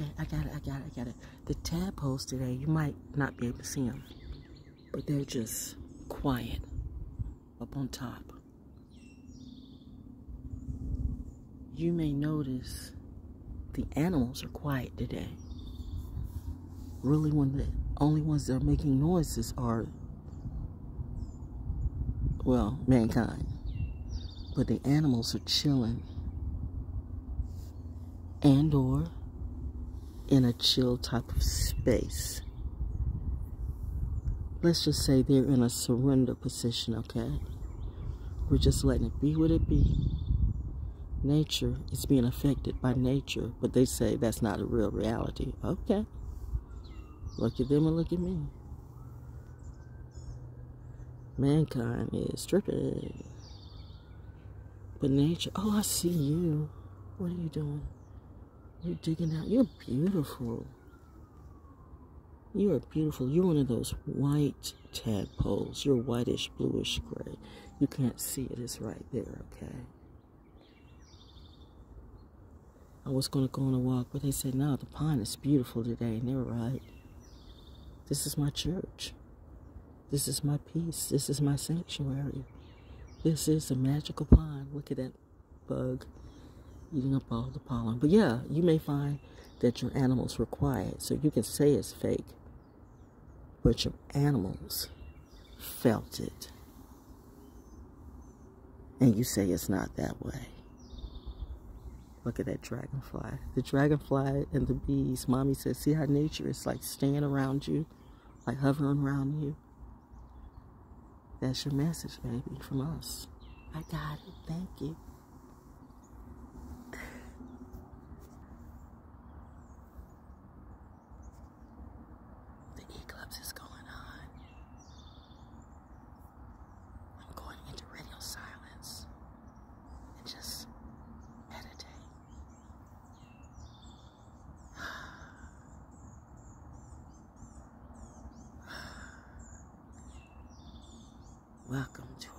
Okay, I got it, I got it, I got it. The tadpoles today, you might not be able to see them, but they're just quiet up on top. You may notice the animals are quiet today. Really, when the only ones that are making noises are, well, mankind. But the animals are chilling and or in a chill type of space. Let's just say they're in a surrender position, okay? We're just letting it be what it be. Nature is being affected by nature, but they say that's not a real reality. Okay. Look at them and look at me. Mankind is stripping. But nature, oh, I see you. What are you doing? You're digging out. You're beautiful. You are beautiful. You're one of those white tadpoles. You're whitish, bluish gray. You can't see it. It's right there, okay? I was going to go on a walk, but they said, no, the pond is beautiful today. And they were right. This is my church. This is my peace. This is my sanctuary. This is a magical pond. Look at that bug eating up all the pollen. But yeah, you may find that your animals were quiet, so you can say it's fake, but your animals felt it. And you say it's not that way. Look at that dragonfly. The dragonfly and the bees. Mommy says, see how nature is like staying around you, like hovering around you. That's your message, baby, from us. I got it. Thank you. Welcome to